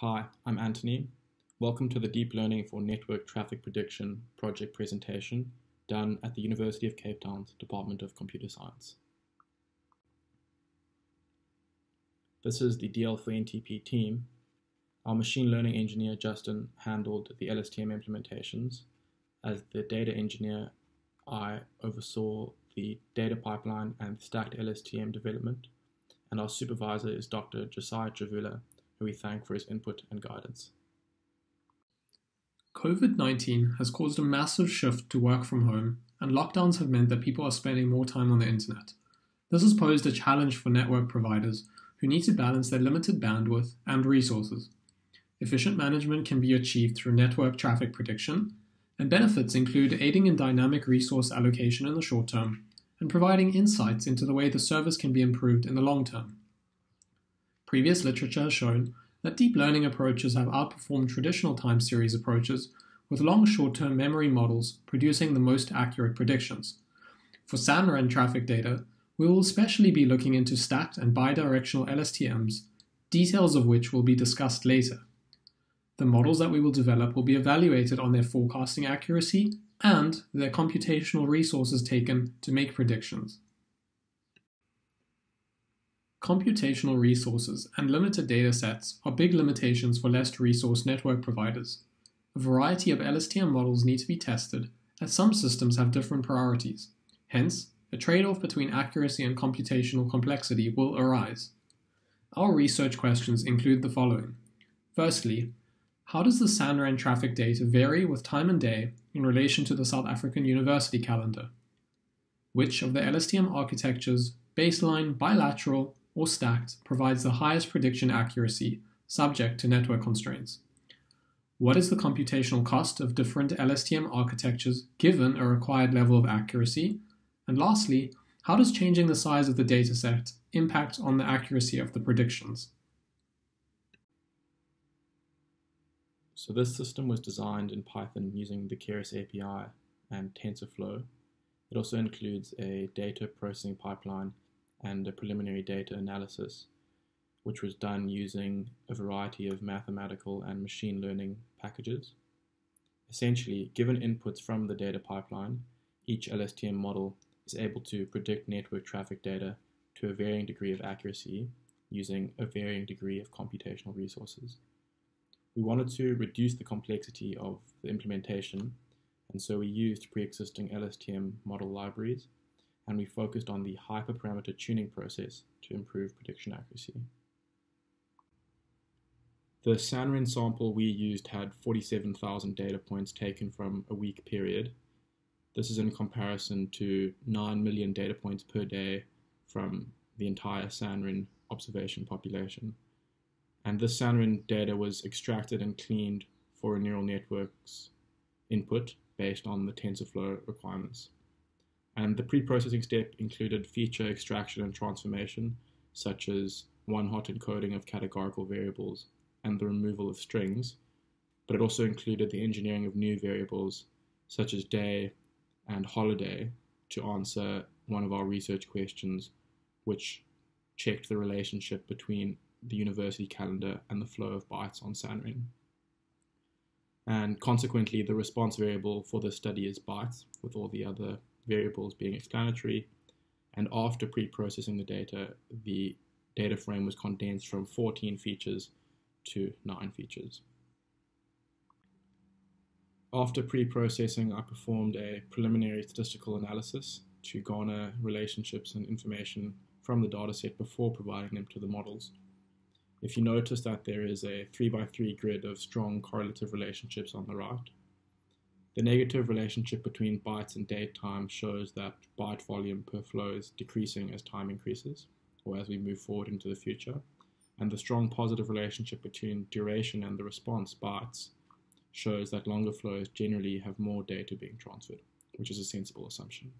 Hi, I'm Antony. Welcome to the Deep Learning for Network Traffic Prediction project presentation done at the University of Cape Town's Department of Computer Science. This is the DL4NTP team. Our machine learning engineer Justin handled the LSTM implementations. As the data engineer, I oversaw the data pipeline and stacked LSTM development. And our supervisor is Dr. Josiah Chavula, who we thank for his input and guidance. COVID 19 has caused a massive shift to work from home, and lockdowns have meant that people are spending more time on the internet. This has posed a challenge for network providers who need to balance their limited bandwidth and resources. Efficient management can be achieved through network traffic prediction, and benefits include aiding in dynamic resource allocation in the short term and providing insights into the way the service can be improved in the long term. Previous literature has shown that deep learning approaches have outperformed traditional time series approaches, with long short term memory models producing the most accurate predictions. For SANREN traffic data, we will especially be looking into stacked and bidirectional LSTMs, details of which will be discussed later. The models that we will develop will be evaluated on their forecasting accuracy and their computational resources taken to make predictions. Computational resources and limited data sets are big limitations for less resource network providers. A variety of LSTM models need to be tested, as some systems have different priorities. Hence, a trade off between accuracy and computational complexity will arise. Our research questions include the following. Firstly, how does the SANREN traffic data vary with time and day in relation to the South African University calendar? Which of the LSTM architectures, baseline, bilateral, or stacked provides the highest prediction accuracy, subject to network constraints? What is the computational cost of different LSTM architectures given a required level of accuracy? And lastly, how does changing the size of the dataset impact on the accuracy of the predictions? So this system was designed in Python using the Keras API and TensorFlow. It also includes a data processing pipeline and a preliminary data analysis, which was done using a variety of mathematical and machine learning packages. Essentially, given inputs from the data pipeline, each LSTM model is able to predict network traffic data to a varying degree of accuracy using a varying degree of computational resources. We wanted to reduce the complexity of the implementation, and so we used pre-existing LSTM model libraries and we focused on the hyperparameter tuning process to improve prediction accuracy. The SANREN sample we used had 47,000 data points taken from a week period. This is in comparison to 9 million data points per day from the entire SANREN observation population. And this SANREN data was extracted and cleaned for a neural network's input based on the TensorFlow requirements. And the pre-processing step included feature extraction and transformation, such as one-hot encoding of categorical variables and the removal of strings, but it also included the engineering of new variables, such as day and holiday, to answer one of our research questions, which checked the relationship between the university calendar and the flow of bytes on SANREN. And consequently, the response variable for this study is bytes, with all the other variables being explanatory. And after pre-processing the data, the data frame was condensed from 14 features to 9 features. After pre-processing, I performed a preliminary statistical analysis to garner relationships and information from the dataset before providing them to the models. If you notice that there is a 3 by 3 grid of strong correlative relationships on the right, the negative relationship between bytes and date time shows that byte volume per flow is decreasing as time increases, or as we move forward into the future. And the strong positive relationship between duration and the response bytes shows that longer flows generally have more data being transferred, which is a sensible assumption.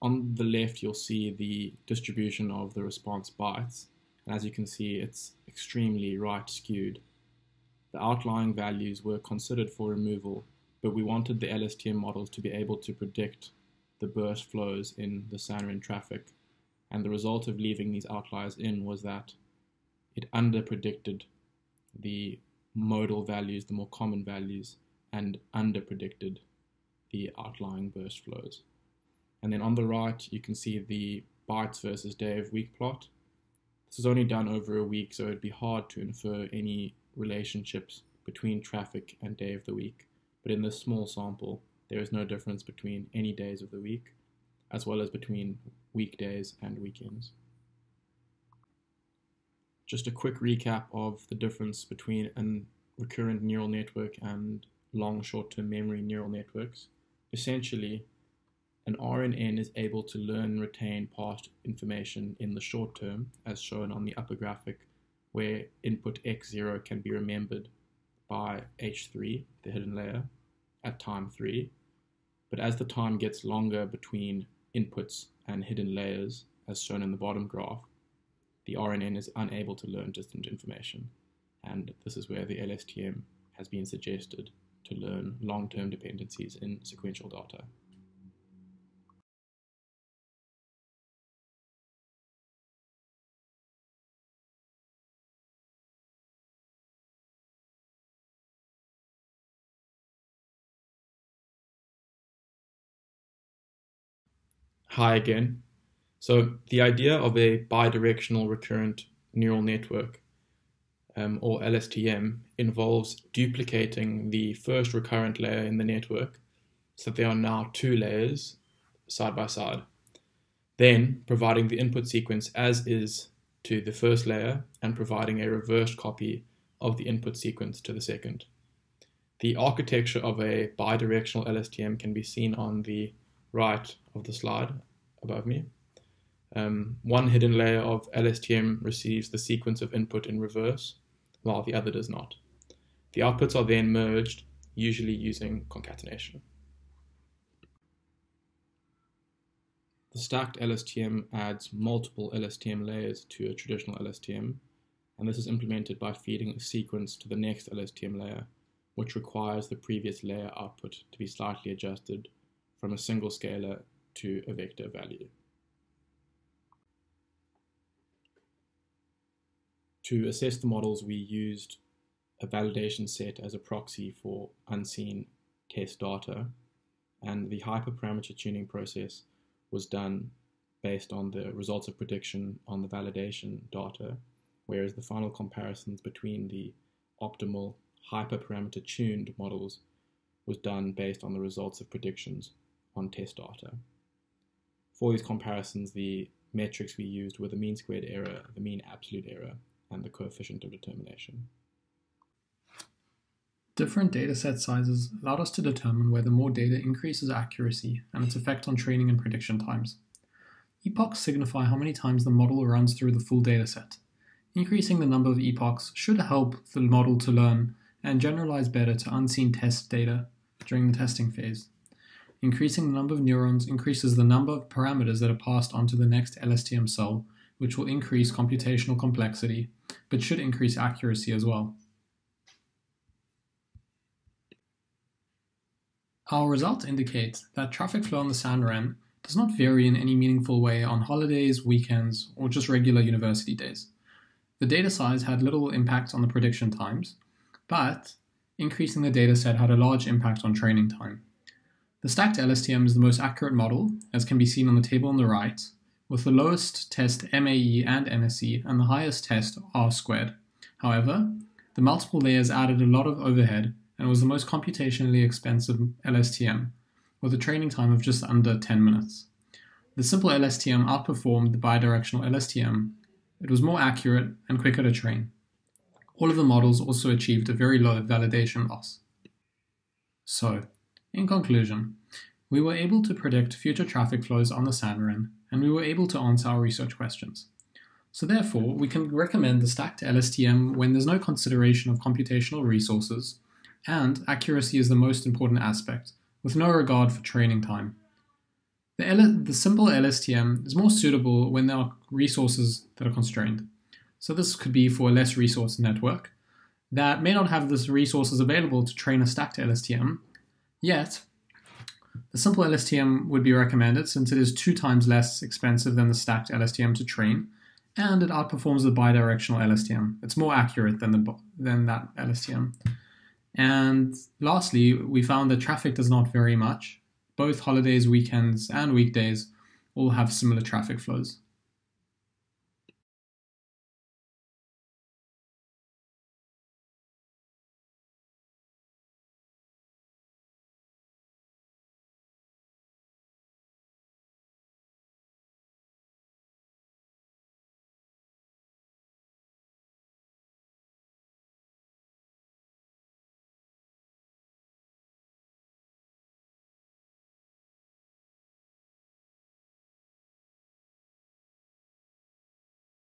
On the left, you'll see the distribution of the response bytes. And as you can see, it's extremely right skewed the outlying values were considered for removal, but we wanted the LSTM models to be able to predict the burst flows in the SANREN traffic. And the result of leaving these outliers in was that it underpredicted the modal values, the more common values, and underpredicted the outlying burst flows. And then on the right, you can see the bytes versus day of week plot. This is only done over a week, so it'd be hard to infer any relationships between traffic and day of the week. But in this small sample, there is no difference between any days of the week, as well as between weekdays and weekends. Just a quick recap of the difference between a recurrent neural network and long short-term memory neural networks. Essentially, an RNN is able to learn and retain past information in the short term, as shown on the upper graphic, where input x0 can be remembered by h3, the hidden layer, at time 3. But as the time gets longer between inputs and hidden layers, as shown in the bottom graph, the RNN is unable to learn distant information. And this is where the LSTM has been suggested to learn long-term dependencies in sequential data. Hi again. So the idea of a bidirectional recurrent neural network um, or LSTM involves duplicating the first recurrent layer in the network so that there are now two layers side by side. Then providing the input sequence as is to the first layer and providing a reversed copy of the input sequence to the second. The architecture of a bidirectional LSTM can be seen on the right of the slide above me. Um, one hidden layer of LSTM receives the sequence of input in reverse, while the other does not. The outputs are then merged, usually using concatenation. The stacked LSTM adds multiple LSTM layers to a traditional LSTM, and this is implemented by feeding a sequence to the next LSTM layer, which requires the previous layer output to be slightly adjusted from a single scalar to a vector value. To assess the models, we used a validation set as a proxy for unseen test data, and the hyperparameter tuning process was done based on the results of prediction on the validation data, whereas the final comparisons between the optimal hyperparameter tuned models was done based on the results of predictions on test data. For these comparisons, the metrics we used were the mean squared error, the mean absolute error, and the coefficient of determination. Different dataset sizes allowed us to determine whether more data increases accuracy and its effect on training and prediction times. Epochs signify how many times the model runs through the full dataset. Increasing the number of epochs should help the model to learn and generalize better to unseen test data during the testing phase. Increasing the number of neurons increases the number of parameters that are passed on to the next LSTM cell, which will increase computational complexity, but should increase accuracy as well. Our results indicate that traffic flow on the SANREN does not vary in any meaningful way on holidays, weekends, or just regular university days. The data size had little impact on the prediction times, but increasing the data set had a large impact on training time. The stacked LSTM is the most accurate model, as can be seen on the table on the right, with the lowest test MAE and MSE and the highest test R squared. However, the multiple layers added a lot of overhead and was the most computationally expensive LSTM, with a training time of just under 10 minutes. The simple LSTM outperformed the bidirectional LSTM. It was more accurate and quicker to train. All of the models also achieved a very low validation loss. So, in conclusion, we were able to predict future traffic flows on the SANREN, and we were able to answer our research questions. So therefore, we can recommend the stacked LSTM when there's no consideration of computational resources, and accuracy is the most important aspect, with no regard for training time. The, L- the simple LSTM is more suitable when there are resources that are constrained. So this could be for a less resource network that may not have the resources available to train a stacked LSTM, Yet, the simple LSTM would be recommended since it is two times less expensive than the stacked LSTM to train, and it outperforms the bidirectional LSTM. It's more accurate than the than that LSTM. And lastly, we found that traffic does not vary much. Both holidays, weekends, and weekdays all have similar traffic flows.